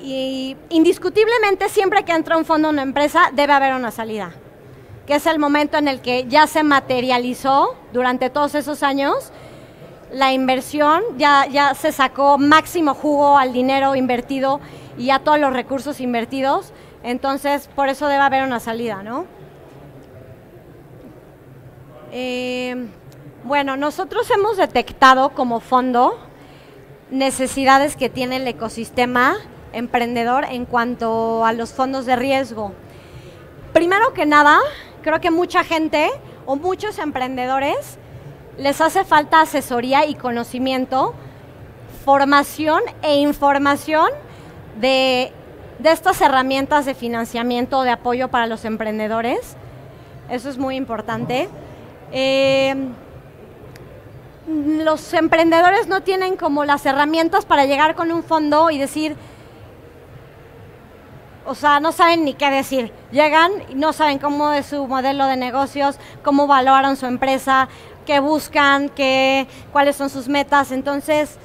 Y indiscutiblemente siempre que entra un fondo en una empresa debe haber una salida, que es el momento en el que ya se materializó durante todos esos años la inversión, ya, ya se sacó máximo jugo al dinero invertido y a todos los recursos invertidos entonces, por eso debe haber una salida, ¿no? Eh, bueno, nosotros hemos detectado como fondo necesidades que tiene el ecosistema emprendedor en cuanto a los fondos de riesgo. Primero que nada, creo que mucha gente o muchos emprendedores les hace falta asesoría y conocimiento, formación e información de de estas herramientas de financiamiento, de apoyo para los emprendedores. Eso es muy importante. Eh, los emprendedores no tienen como las herramientas para llegar con un fondo y decir, o sea, no saben ni qué decir. Llegan y no saben cómo es su modelo de negocios, cómo valoran su empresa, qué buscan, qué, cuáles son sus metas. Entonces,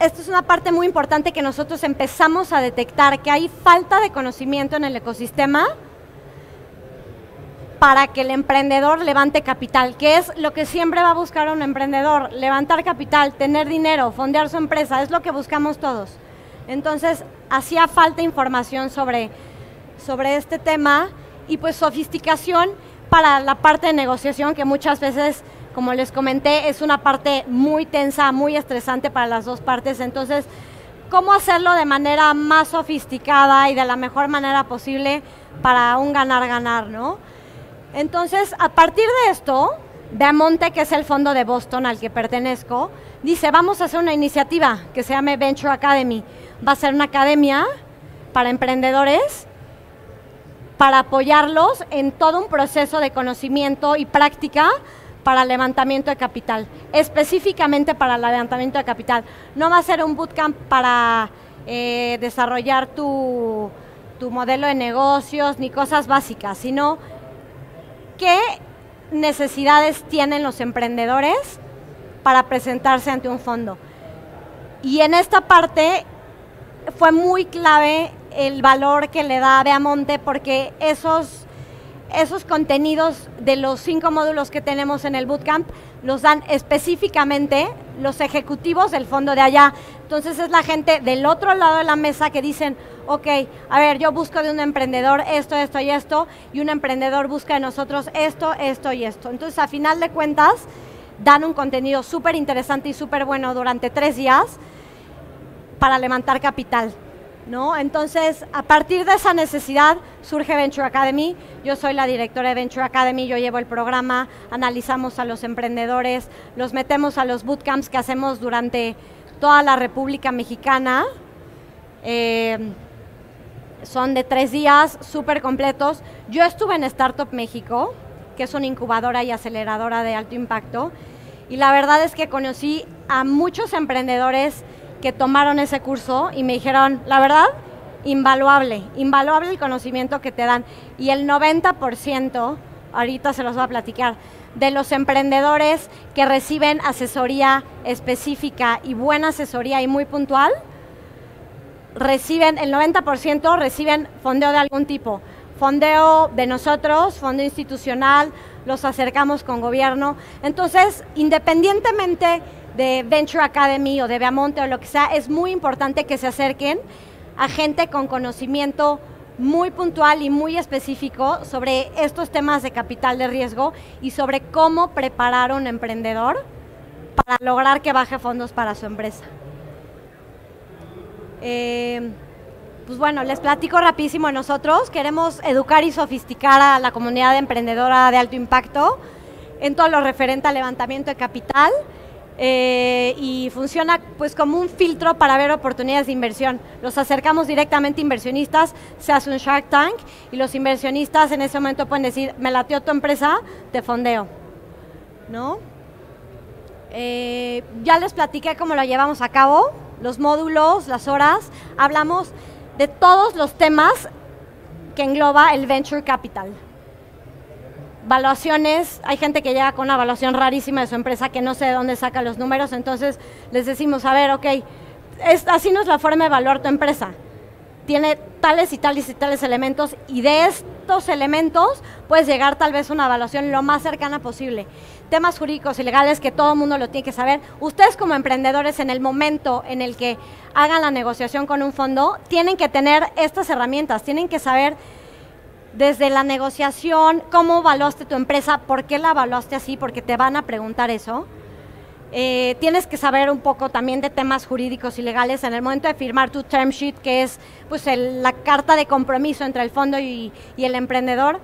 esto es una parte muy importante que nosotros empezamos a detectar, que hay falta de conocimiento en el ecosistema para que el emprendedor levante capital, que es lo que siempre va a buscar un emprendedor, levantar capital, tener dinero, fondear su empresa, es lo que buscamos todos. Entonces, hacía falta información sobre, sobre este tema y pues sofisticación para la parte de negociación que muchas veces como les comenté, es una parte muy tensa, muy estresante para las dos partes. Entonces, ¿cómo hacerlo de manera más sofisticada y de la mejor manera posible para un ganar-ganar, no? Entonces, a partir de esto, Beamonte, que es el fondo de Boston al que pertenezco, dice, vamos a hacer una iniciativa que se llame Venture Academy. Va a ser una academia para emprendedores para apoyarlos en todo un proceso de conocimiento y práctica para levantamiento de capital, específicamente para el levantamiento de capital. No va a ser un bootcamp para eh, desarrollar tu, tu modelo de negocios ni cosas básicas, sino qué necesidades tienen los emprendedores para presentarse ante un fondo. Y en esta parte fue muy clave el valor que le da Beamonte porque esos esos contenidos de los cinco módulos que tenemos en el bootcamp los dan específicamente los ejecutivos del fondo de allá. Entonces es la gente del otro lado de la mesa que dicen, ok, a ver, yo busco de un emprendedor esto, esto y esto, y un emprendedor busca de nosotros esto, esto y esto. Entonces a final de cuentas dan un contenido súper interesante y súper bueno durante tres días para levantar capital. ¿No? Entonces, a partir de esa necesidad surge Venture Academy. Yo soy la directora de Venture Academy, yo llevo el programa, analizamos a los emprendedores, los metemos a los bootcamps que hacemos durante toda la República Mexicana. Eh, son de tres días, súper completos. Yo estuve en Startup México, que es una incubadora y aceleradora de alto impacto, y la verdad es que conocí a muchos emprendedores que tomaron ese curso y me dijeron, la verdad, invaluable, invaluable el conocimiento que te dan. Y el 90%, ahorita se los voy a platicar, de los emprendedores que reciben asesoría específica y buena asesoría y muy puntual, reciben, el 90% reciben fondeo de algún tipo. Fondeo de nosotros, fondo institucional, los acercamos con gobierno. Entonces, independientemente de Venture Academy o de Beamonte o lo que sea, es muy importante que se acerquen a gente con conocimiento muy puntual y muy específico sobre estos temas de capital de riesgo y sobre cómo preparar a un emprendedor para lograr que baje fondos para su empresa. Eh, pues bueno, les platico rapidísimo. Nosotros queremos educar y sofisticar a la comunidad emprendedora de alto impacto en todo lo referente al levantamiento de capital eh, y funciona pues como un filtro para ver oportunidades de inversión. Los acercamos directamente a inversionistas, se hace un Shark Tank y los inversionistas en ese momento pueden decir, me latió tu empresa, te fondeo. ¿No? Eh, ya les platiqué cómo lo llevamos a cabo, los módulos, las horas, hablamos de todos los temas que engloba el Venture Capital valuaciones, hay gente que llega con una evaluación rarísima de su empresa que no sé de dónde saca los números, entonces les decimos, a ver, ok, así no es la forma de evaluar tu empresa. Tiene tales y tales y tales elementos y de estos elementos puedes llegar tal vez a una evaluación lo más cercana posible. Temas jurídicos y legales que todo el mundo lo tiene que saber. Ustedes como emprendedores en el momento en el que hagan la negociación con un fondo, tienen que tener estas herramientas, tienen que saber desde la negociación, cómo evaluaste tu empresa, por qué la evaluaste así, porque te van a preguntar eso. Eh, tienes que saber un poco también de temas jurídicos y legales en el momento de firmar tu term sheet, que es pues la carta de compromiso entre el fondo y, el emprendedor.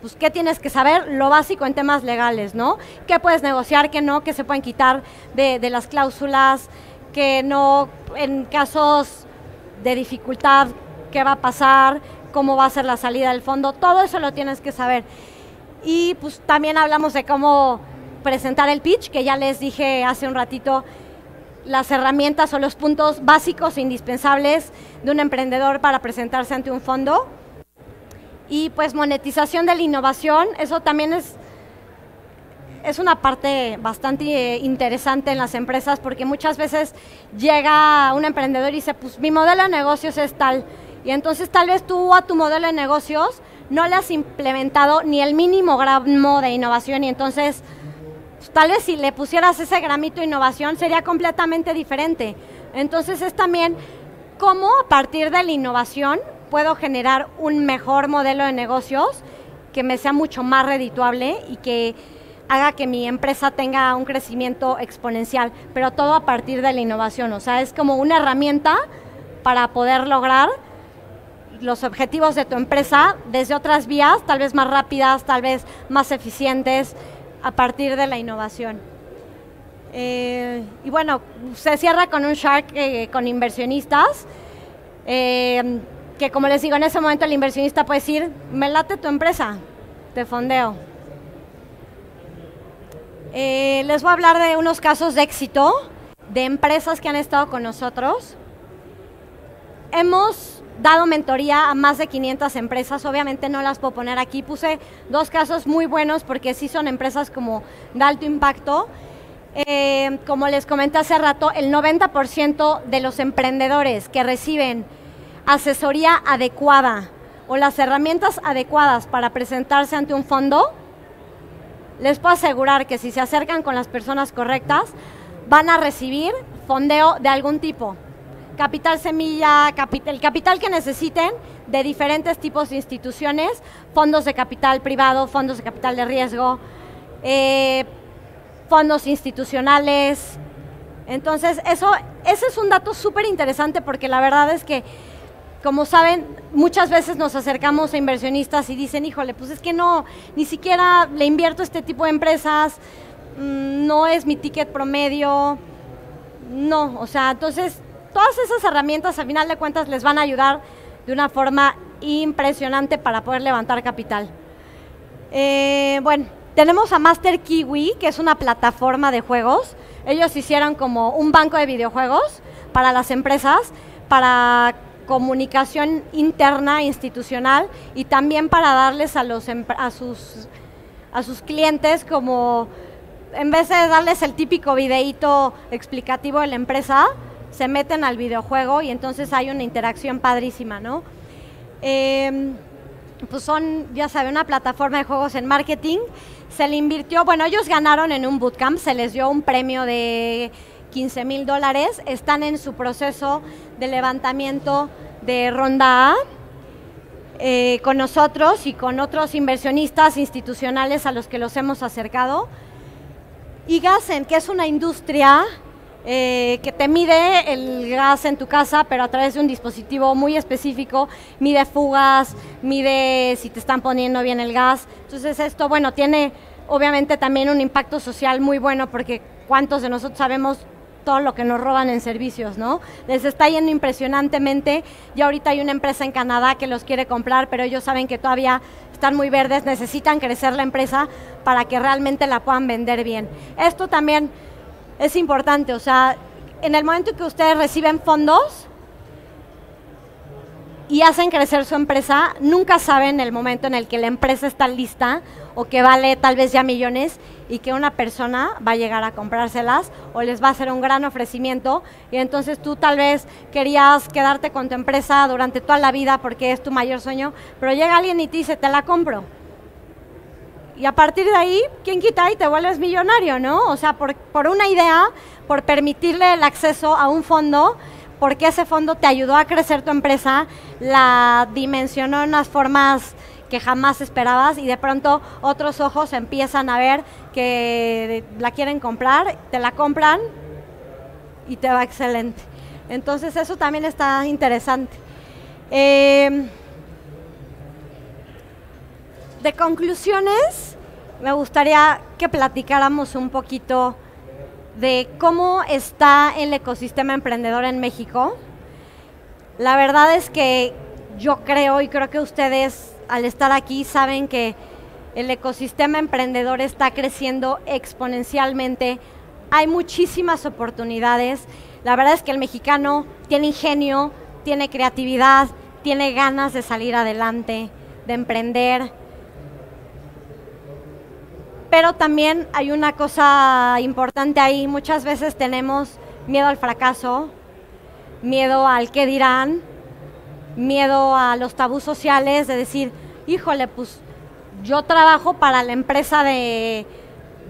Pues, ¿qué tienes que saber? Lo básico en temas legales, ¿no? ¿Qué puedes negociar, qué no, qué se pueden quitar de, de las cláusulas, que no, en casos de dificultad, qué va a pasar, cómo va a ser la salida del fondo, todo eso lo tienes que saber. Y pues también hablamos de cómo presentar el pitch, que ya les dije hace un ratito, las herramientas o los puntos básicos e indispensables de un emprendedor para presentarse ante un fondo. Y pues monetización de la innovación, eso también es, es una parte bastante eh, interesante en las empresas porque muchas veces llega un emprendedor y dice, pues mi modelo de negocios es tal y entonces tal vez tú a tu modelo de negocios no le has implementado ni el mínimo gramo de innovación y entonces pues, tal vez si le pusieras ese gramito de innovación sería completamente diferente. Entonces es también cómo a partir de la innovación puedo generar un mejor modelo de negocios que me sea mucho más redituable y que haga que mi empresa tenga un crecimiento exponencial, pero todo a partir de la innovación. O sea, es como una herramienta para poder lograr los objetivos de tu empresa desde otras vías, tal vez más rápidas, tal vez más eficientes, a partir de la innovación. Eh, y bueno, se cierra con un Shark eh, con inversionistas, eh, que como les digo, en ese momento el inversionista puede decir, me late tu empresa, te fondeo. les voy a hablar de unos casos de éxito de empresas que han estado con nosotros. Hemos dado mentoría a más de 500 empresas, obviamente no las puedo poner aquí, puse dos casos muy buenos porque sí son empresas como de alto impacto. Eh, como les comenté hace rato, el 90% de los emprendedores que reciben asesoría adecuada o las herramientas adecuadas para presentarse ante un fondo, les puedo asegurar que si se acercan con las personas correctas, van a recibir fondeo de algún tipo capital semilla, el capital que necesiten de diferentes tipos de instituciones, fondos de capital privado, fondos de capital de riesgo, eh, fondos institucionales. Entonces, eso, ese es un dato súper interesante porque la verdad es que, como saben, muchas veces nos acercamos a inversionistas y dicen, híjole, pues es que no, ni siquiera le invierto a este tipo de empresas, mm, no es mi ticket promedio, No, o sea, entonces todas esas herramientas al final de cuentas les van a ayudar de una forma impresionante para poder levantar capital. Eh, bueno, tenemos a Master Kiwi, que es una plataforma de juegos. Ellos hicieron como un banco de videojuegos para las empresas, para comunicación interna institucional y también para darles a, los, a, sus, a sus clientes como, en vez de darles el típico videíto explicativo de la empresa, se meten al videojuego y entonces hay una interacción padrísima, ¿no? Em, pues son, ya saben, una plataforma de juegos en marketing. Se le invirtió, bueno, ellos ganaron en un bootcamp, se les dio un premio de 15 mil dólares. Están en su proceso de levantamiento de ronda A. Eh, con nosotros y con otros inversionistas institucionales a los que los hemos acercado. Y Gasen, que es una industria eh, que te mide el gas en tu casa, pero a través de un dispositivo muy específico, mide fugas, mide si te están poniendo bien el gas. Entonces esto, bueno, tiene obviamente también un impacto social muy bueno porque cuántos de nosotros sabemos todo lo que nos roban en servicios, ¿no? Les está yendo impresionantemente. Y ahorita hay una empresa en Canadá que los quiere comprar, pero ellos saben que todavía están muy verdes, necesitan crecer la empresa para que realmente la puedan vender bien. Esto también es importante, o sea, en el momento en que ustedes reciben fondos y hacen crecer su empresa, nunca saben el momento en el que la empresa está lista o que vale tal vez ya millones y que una persona va a llegar a comprárselas o les va a hacer un gran ofrecimiento. Y entonces tú tal vez querías quedarte con tu empresa durante toda la vida porque es tu mayor sueño, pero llega alguien y te dice, te la compro y a partir de ahí, ¿quién quita y te vuelves millonario, no? O sea, por, por una idea, por permitirle el acceso a un fondo, porque ese fondo te ayudó a crecer tu empresa, la dimensionó en unas formas que jamás esperabas y de pronto otros ojos empiezan a ver que la quieren comprar, te la compran y te va excelente. Entonces eso también está interesante. Eh, de conclusiones, me gustaría que platicáramos un poquito de cómo está el ecosistema emprendedor en México. La verdad es que yo creo y creo que ustedes al estar aquí saben que el ecosistema emprendedor está creciendo exponencialmente. Hay muchísimas oportunidades. La verdad es que el mexicano tiene ingenio, tiene creatividad, tiene ganas de salir adelante, de emprender pero también hay una cosa importante ahí, muchas veces tenemos miedo al fracaso, miedo al qué dirán, miedo a los tabús sociales, de decir, híjole, pues yo trabajo para la empresa de,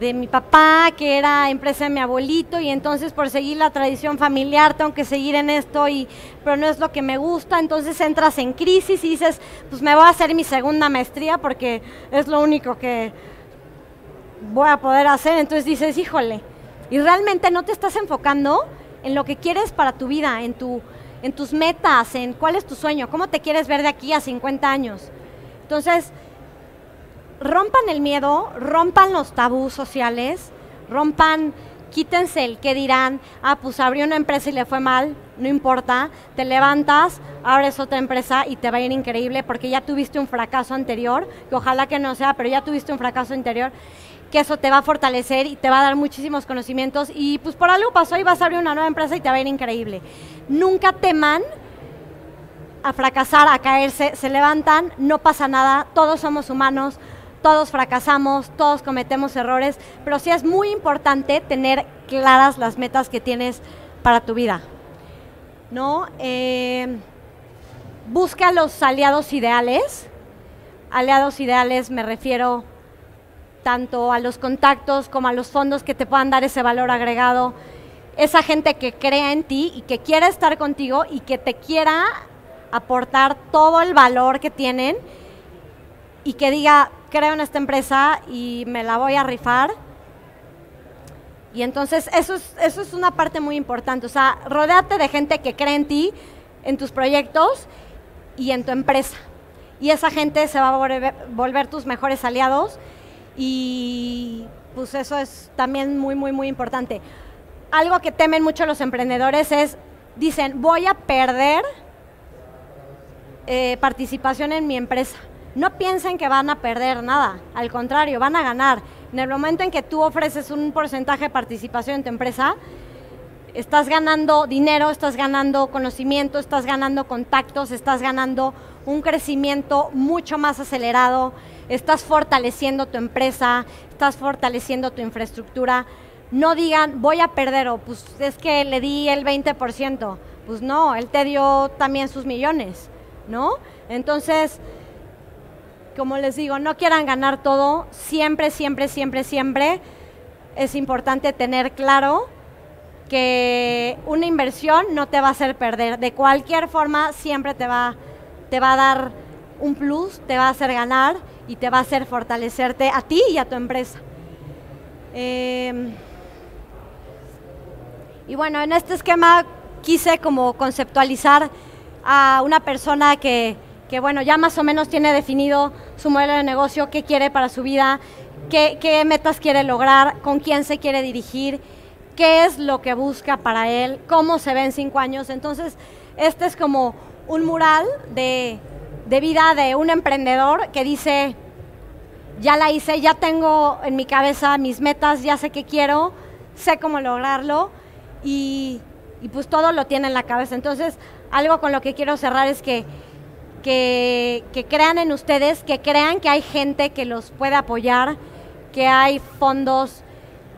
de mi papá, que era empresa de mi abuelito, y entonces por seguir la tradición familiar tengo que seguir en esto, y, pero no es lo que me gusta, entonces entras en crisis y dices, pues me voy a hacer mi segunda maestría porque es lo único que, voy a poder hacer. Entonces dices, híjole, y realmente no te estás enfocando en lo que quieres para tu vida, en, tu, en tus metas, en cuál es tu sueño, cómo te quieres ver de aquí a 50 años. Entonces, rompan el miedo, rompan los tabús sociales, rompan, quítense el que dirán, ah, pues abrió una empresa y le fue mal, no importa, te levantas, abres otra empresa y te va a ir increíble porque ya tuviste un fracaso anterior, que ojalá que no sea, pero ya tuviste un fracaso anterior que eso te va a fortalecer y te va a dar muchísimos conocimientos y pues por algo pasó y vas a abrir una nueva empresa y te va a ir increíble. Nunca teman a fracasar, a caerse, se levantan, no pasa nada, todos somos humanos, todos fracasamos, todos cometemos errores, pero sí es muy importante tener claras las metas que tienes para tu vida. ¿No? Eh, busca los aliados ideales. Aliados ideales me refiero tanto a los contactos como a los fondos que te puedan dar ese valor agregado, esa gente que crea en ti y que quiera estar contigo y que te quiera aportar todo el valor que tienen y que diga, creo en esta empresa y me la voy a rifar. Y entonces eso es, eso es una parte muy importante, o sea, rodeate de gente que cree en ti, en tus proyectos y en tu empresa. Y esa gente se va a volver, volver tus mejores aliados y pues eso es también muy, muy, muy importante. algo que temen mucho los emprendedores es, dicen, voy a perder eh, participación en mi empresa. No piensen que van a perder nada, al contrario, van a ganar. En el momento en que tú ofreces un porcentaje de participación en tu empresa, estás ganando dinero, estás ganando conocimiento, estás ganando contactos, estás ganando un crecimiento mucho más acelerado, estás fortaleciendo tu empresa, estás fortaleciendo tu infraestructura. No digan, voy a perder, o pues es que le di el 20%. Pues no, él te dio también sus millones, ¿no? Entonces, como les digo, no quieran ganar todo, siempre, siempre, siempre, siempre es importante tener claro que una inversión no te va a hacer perder. De cualquier forma, siempre te va, te va a dar un plus, te va a hacer ganar y te va a hacer fortalecerte a ti y a tu empresa. Em, y bueno, en este esquema quise como conceptualizar a una persona que, que, bueno, ya más o menos tiene definido su modelo de negocio, qué quiere para su vida, qué, qué metas quiere lograr, con quién se quiere dirigir qué es lo que busca para él, cómo se ve en cinco años. Entonces, este es como un mural de, vida de un emprendedor que dice, ya la hice, ya tengo en mi cabeza mis metas, ya sé qué quiero, sé cómo lograrlo y, pues todo lo tiene en la cabeza. Entonces, algo con lo que quiero cerrar es que, que, que crean en ustedes, que crean que hay gente que los puede apoyar, que hay fondos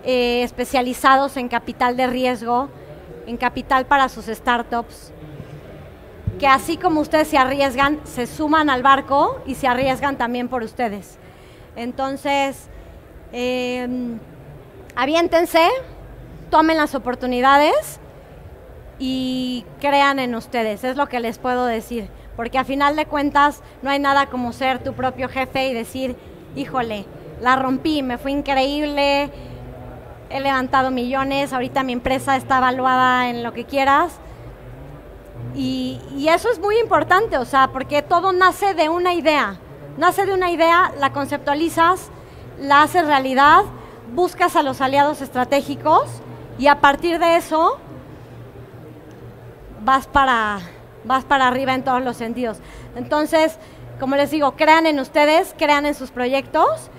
eh, especializados en capital de riesgo, en capital para sus startups, que así como ustedes se arriesgan, se suman al barco y se arriesgan también por ustedes. Entonces, em, aviéntense, tomen las oportunidades y crean en ustedes, es lo que les puedo decir, porque a final de cuentas no hay nada como ser tu propio jefe y decir, híjole, la rompí, me fue increíble, he levantado millones, ahorita mi empresa está evaluada en lo que quieras. Y, eso es muy importante, o sea, porque todo nace de una idea. Nace de una idea, la conceptualizas, la haces realidad, buscas a los aliados estratégicos y a partir de eso vas para, vas para arriba en todos los sentidos. Entonces, como les digo, crean en ustedes, crean en sus proyectos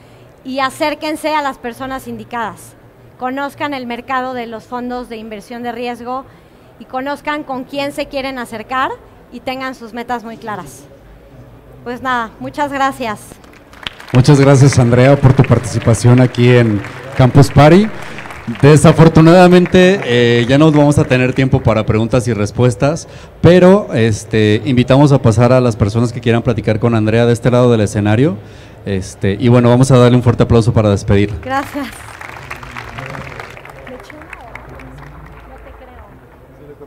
y acérquense a las personas indicadas conozcan el mercado de los fondos de inversión de riesgo y conozcan con quién se quieren acercar y tengan sus metas muy claras. Pues nada, muchas gracias. Muchas gracias Andrea por tu participación aquí en Campus Party. Desafortunadamente eh, ya no vamos a tener tiempo para preguntas y respuestas, pero este, invitamos a pasar a las personas que quieran platicar con Andrea de este lado del escenario. Este, y bueno, vamos a darle un fuerte aplauso para despedir. Gracias.